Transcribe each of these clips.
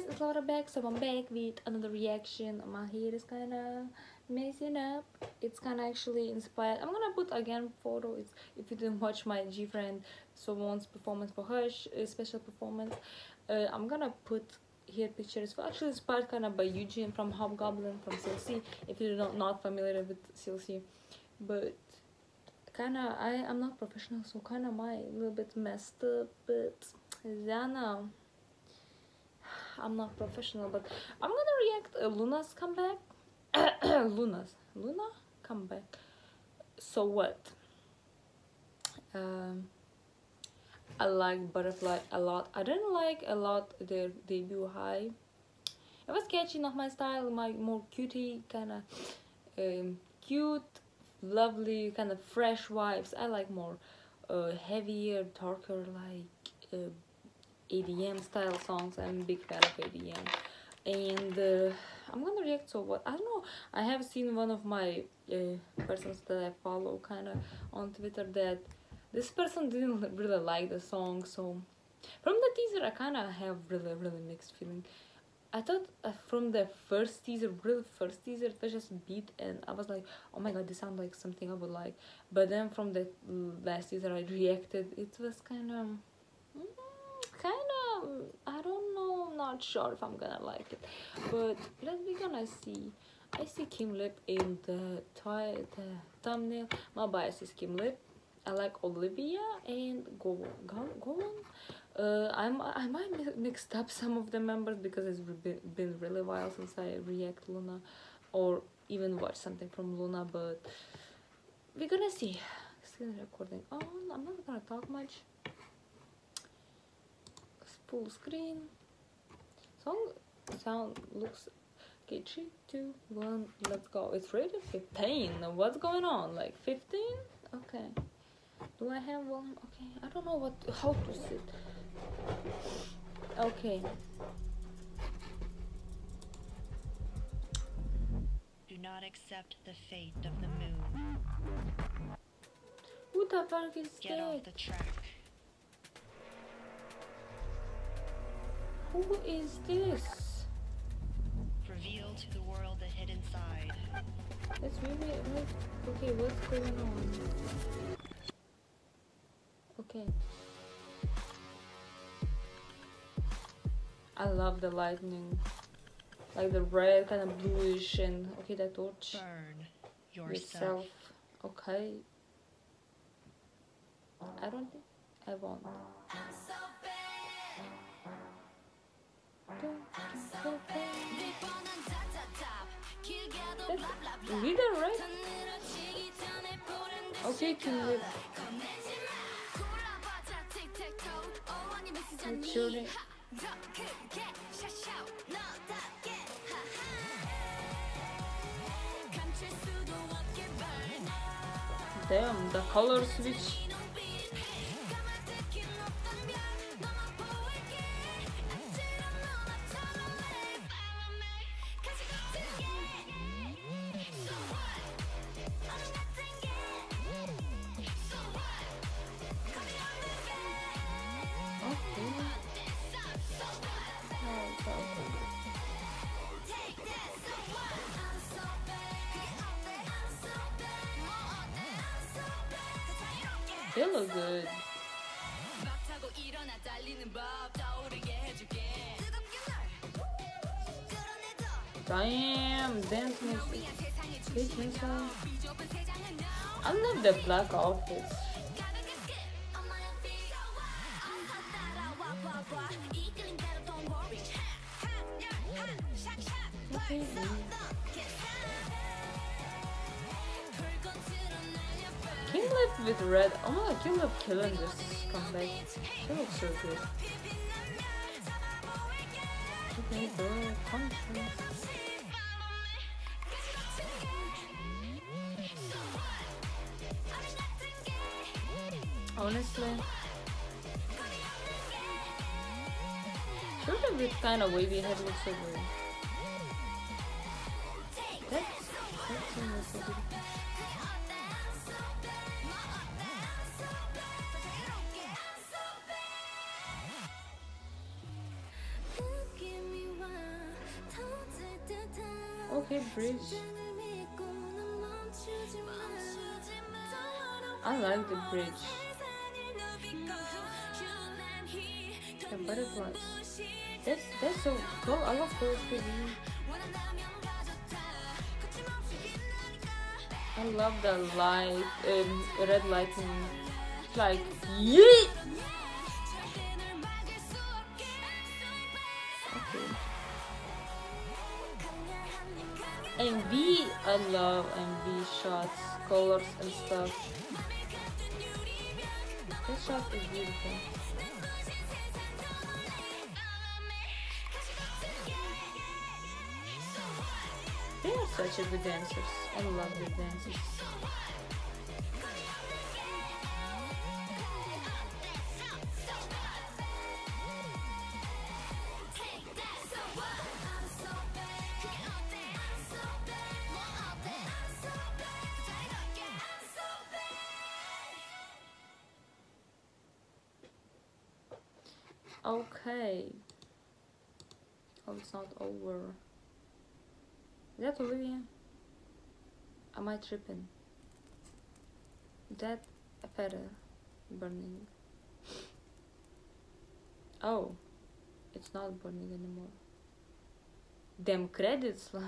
guys, it's Laura back. So I'm back with another reaction. My hair is kind of messing up. It's kind of actually inspired. I'm gonna put again photo. It's if you didn't watch my GFRIEND someone's performance for Hush, a special performance. Uh, I'm gonna put here pictures. For actually inspired kind of by Eugene from Hobgoblin from CLC. If you're not not familiar with CLC, but kind of I I'm not professional, so kind of my little bit messed up, but. Zana I'm not professional, but I'm gonna react uh, LOONA's comeback. LOONA's LOONA comeback. So what? Um, I like Butterfly a lot. I didn't like a lot their debut high. It was catchy, not my style. My more cutie kind of um, cute, lovely, kind of fresh vibes. I like more uh, heavier, darker, like. Uh, EDM style songs. I'm a big fan of EDM. And uh, I'm gonna react to what I don't know. I have seen one of my uh, persons that I follow kind of on Twitter that this person didn't really like the song. So from the teaser, I kind of have really really mixed feeling. I thought uh, from the first teaser, real first teaser, it was just beat, and I was like, oh my god, this sounds like something I would like. But then from the last teaser, I reacted. It was kind of i don't know not sure if i'm gonna like it. But let's be gonna see. I see kim lip in the, the thumbnail. My bias is kim lip. I like olivia and go go uh, I'm, I might mixed up some of the members because it's been really while since I react LOONA or even watch something from LOONA but we're gonna see. Still recording. Oh I'm not gonna talk much full screen. Song sound looks okay three two one. Let's go. It's rated 15 what's going on? Like 15 okay. Do i have one? Okay. I don't know what how to sit. Okay. Do not accept the fate of the moon. Who the fuck is get that? off the track Who is this? Reveal to the world the hidden side. That's really okay, what's going on? Okay. I love the lightning. Like the red kind of bluish and okay that torch. Burn yourself. yourself. Okay. I don't think I won't. Leader, right? Okay, can we... Children. Damn, the color switch look good. Damn, dance music. I love the black outfits. Okay. Kim Lip with red. Oh my god, Kim Lip killing this comeback. She looks so good. Honestly, sort of with kind of wavy head looks so good. That's, that's okay bridge. I like the bridge. The butterflies. That's that's so cool. I love those baby. I love the light, um, red lighting. Like yeet. I love MV shots, colors and stuff. This shot is beautiful. They are such a good dancers. I love their dances. Okay. Oh, it's not over. Is that Olivia? Am I tripping? That a feather burning? Oh, it's not burning anymore. Damn credits, like,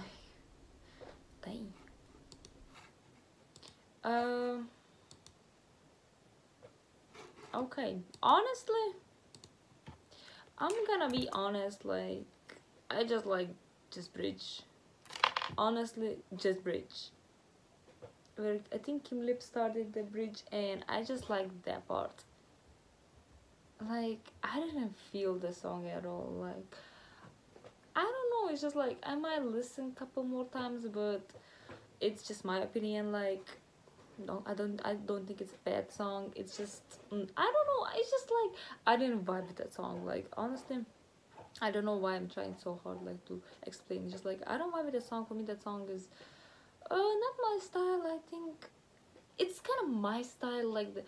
dang. Um. okay, honestly, I'm gonna be honest. Like, I just like just bridge honestly just bridge where i think kim lip started the bridge and i just like that part like i didn't feel the song at all like i don't know it's just like i might listen a couple more times but it's just my opinion like no i don't i don't think it's a bad song it's just mm, i don't know it's just like i didn't vibe with that song like honestly I don't know why I'm trying so hard like to explain. Just like I don't vibe with the song. For me, that song is uh not my style. I think it's kind of my style. Like the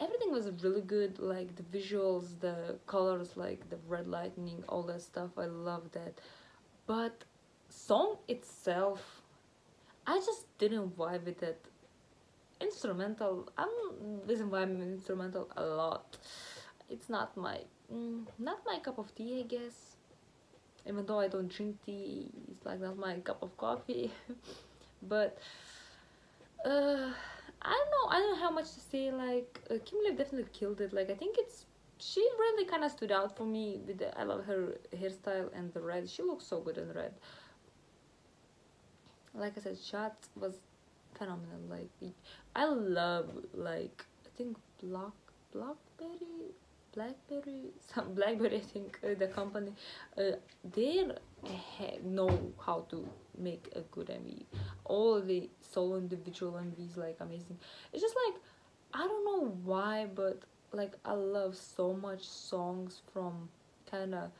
everything was really good. Like the visuals, the colors, like the red lightning, all that stuff. I love that. But song itself, I just didn't vibe with it. Instrumental, I'm listen vibing with instrumental a lot. It's not my mm, not my cup of tea, I guess. Even though I don't drink tea, it's like not my cup of coffee. but uh, I don't know. I don't know how much to say. Like uh, Kim Lip definitely killed it. Like I think it's she really kind of stood out for me with the I love her hairstyle and the red. She looks so good in red. Like I said, shot was phenomenal. Like I love like I think Block Blockberry blackberry some blackberry i think uh, the company uh, they know how to make a good mv all the solo individual mvs like amazing. It's just like i don't know why but like i love so much songs from kind of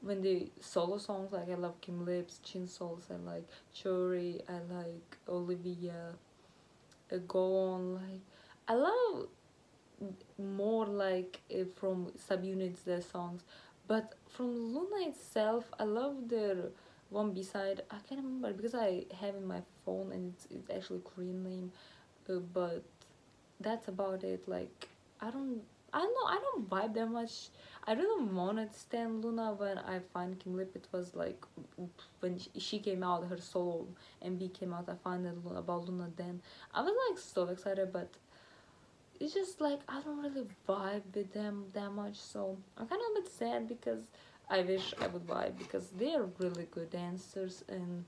when the solo songs like i love kim lips JinSoul's i like Choerry i like olivia Go Won like i love more like uh, from subunits their songs. But from LOONA itself i love their one b-side i can't remember because i have in my phone and it's, it's actually korean name uh, but that's about it like i don't i don't know i don't vibe that much i really wanted to stand LOONA when i find kim lip it was like when she came out her solo mv came out i found it about LOONA then. I was like so excited but it's just like I don't really vibe with them that much so I'm kind of a bit sad because I wish I would vibe because they are really good dancers and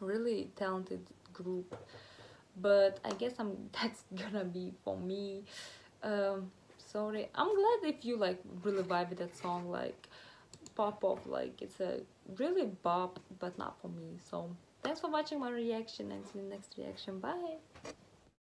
really talented group. But I guess I'm that's gonna be for me. Um sorry I'm glad if you like really vibe with that song like pop off like it's a really bop but not for me. So thanks for watching my reaction and see you next reaction. Bye